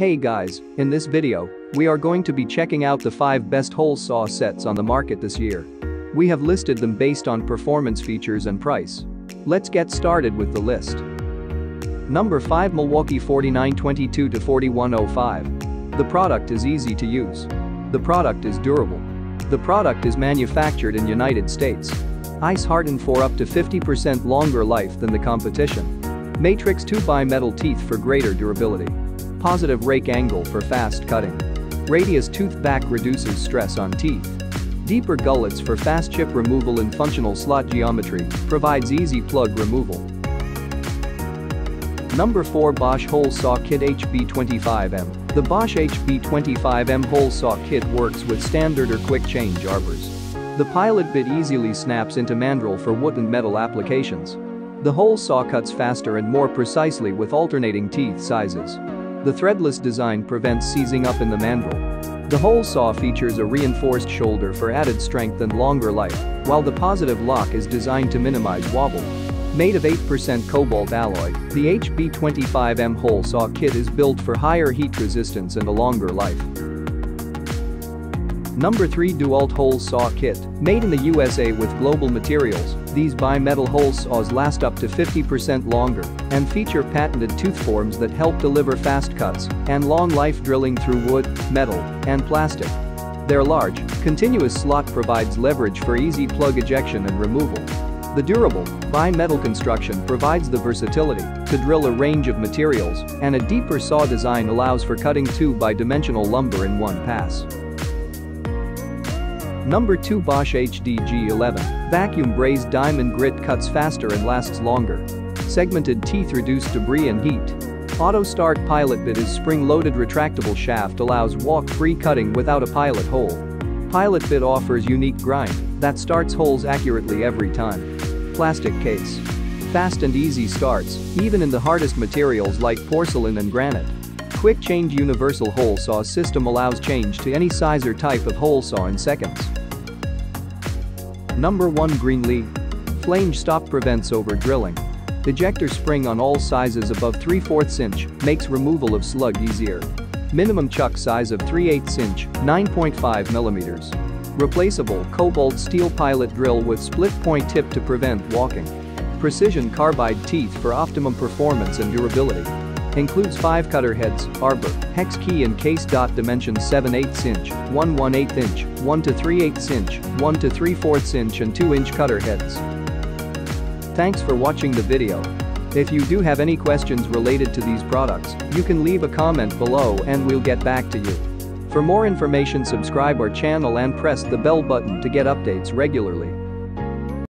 Hey guys, in this video, we are going to be checking out the 5 best hole saw sets on the market this year. We have listed them based on performance features and price. Let's get started with the list. Number 5 Milwaukee 4922-4105. The product is easy to use. The product is durable. The product is manufactured in United States. Ice hardened for up to 50% longer life than the competition. Matrix 2 bi-metal teeth for greater durability. Positive rake angle for fast cutting. Radius tooth back reduces stress on teeth. Deeper gullets for fast chip removal and functional slot geometry provides easy plug removal. Number 4 Bosch Hole Saw Kit HB25M. The Bosch HB25M hole saw kit works with standard or quick change arbors. The pilot bit easily snaps into mandrel for wood and metal applications. The hole saw cuts faster and more precisely with alternating teeth sizes. The threadless design prevents seizing up in the mandrel. The hole saw features a reinforced shoulder for added strength and longer life, while the positive lock is designed to minimize wobble. Made of 8% cobalt alloy, the HB25M hole saw kit is built for higher heat resistance and a longer life. Number 3 DeWalt Hole Saw Kit. Made in the USA with global materials, these bi-metal hole saws last up to 50% longer and feature patented tooth forms that help deliver fast cuts and long life drilling through wood, metal, and plastic. Their large, continuous slot provides leverage for easy plug ejection and removal. The durable, bi-metal construction provides the versatility to drill a range of materials and a deeper saw design allows for cutting two-by dimensional lumber in one pass. Number 2 Bosch HDG11. Vacuum brazed diamond grit cuts faster and lasts longer. Segmented teeth reduce debris and heat. Auto Start Pilot Bit is spring-loaded retractable shaft allows walk-free cutting without a pilot hole. Pilot Bit offers unique grind that starts holes accurately every time. Plastic case. Fast and easy starts, even in the hardest materials like porcelain and granite. Quick Change Universal Hole Saw system allows change to any size or type of hole saw in seconds. Number 1 Greenlee. Flange stop prevents over drilling. Ejector spring on all sizes above 3 4 inch makes removal of slug easier. Minimum chuck size of 3 8 inch, 9.5 millimeters. Replaceable cobalt steel pilot drill with split point tip to prevent walking. Precision carbide teeth for optimum performance and durability. Includes 5 cutter heads, arbor, hex key and case. Dimensions 7 8 inch, 1 1 8 inch, 1 to 3 8 inch, 1 to 3 4 inch and 2 inch cutter heads. Thanks for watching the video. If you do have any questions related to these products, you can leave a comment below and we'll get back to you. For more information subscribe our channel and press the bell button to get updates regularly.